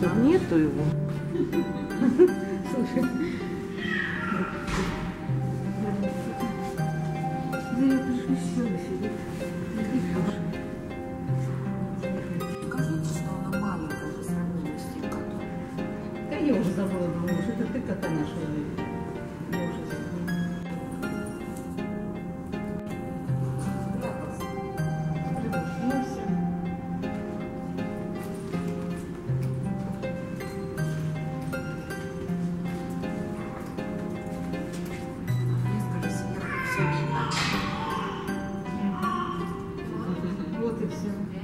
Да. Нету его. Слушай. Скажите, что она маленькая по сравнению с тем котом. Да я уже забыла, думаю, вообще. Вот и все.